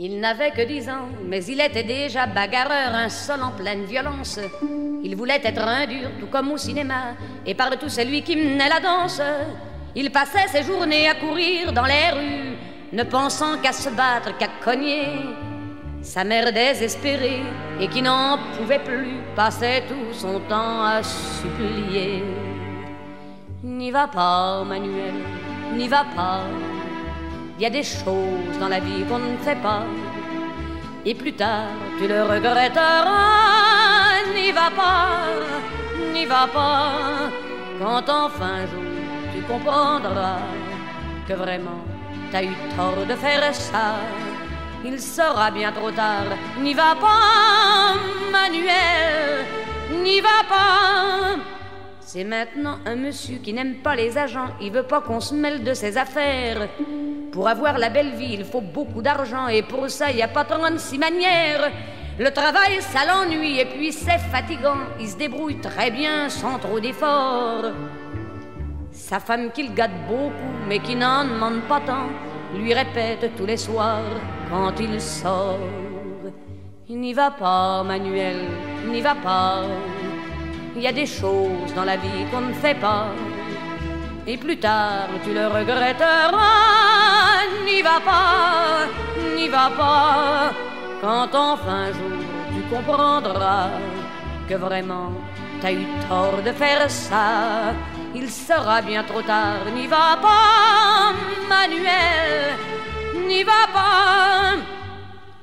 Il n'avait que dix ans, mais il était déjà bagarreur, un sol en pleine violence. Il voulait être un dur, tout comme au cinéma, et par-tout c'est lui qui menait la danse. Il passait ses journées à courir dans les rues, ne pensant qu'à se battre, qu'à cogner. Sa mère désespérée, et qui n'en pouvait plus, passait tout son temps à supplier. N'y va pas, Manuel, n'y va pas. Il y a des choses dans la vie qu'on ne fait pas. Et plus tard, tu le regretteras. N'y va pas, n'y va pas. Quand enfin jour, tu comprendras que vraiment, t'as eu tort de faire ça. Il sera bien trop tard. N'y va pas, Manuel. N'y va pas. C'est maintenant un monsieur qui n'aime pas les agents. Il veut pas qu'on se mêle de ses affaires. Pour avoir la belle vie, il faut beaucoup d'argent et pour ça, il n'y a pas 36 manières. Le travail, ça l'ennuie et puis c'est fatigant. Il se débrouille très bien sans trop d'efforts. Sa femme qu'il gâte beaucoup mais qui n'en demande pas tant, lui répète tous les soirs quand il sort. N'y va pas, Manuel, n'y va pas. Il y a des choses dans la vie qu'on ne fait pas. Et plus tard, tu le regretteras n'y va pas, n'y va pas, quand enfin un jour tu comprendras que vraiment t'as eu tort de faire ça. Il sera bien trop tard, n'y va pas, Manuel, n'y va pas.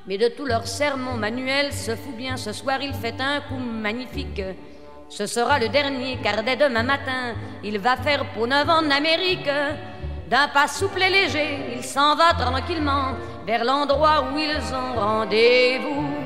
Mais de tous leurs sermons, Manuel se fout bien. Ce soir, il fait un coup magnifique. Ce sera le dernier, car dès demain matin, il va faire pour neuf en Amérique. D'un pas souple et léger, il s'en va tranquillement vers l'endroit où ils ont rendez-vous.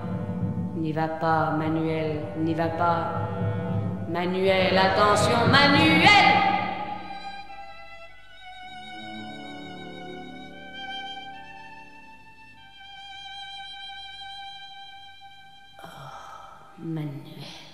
N'y va pas, Manuel, n'y va pas. Manuel, attention, Manuel Oh, Manuel.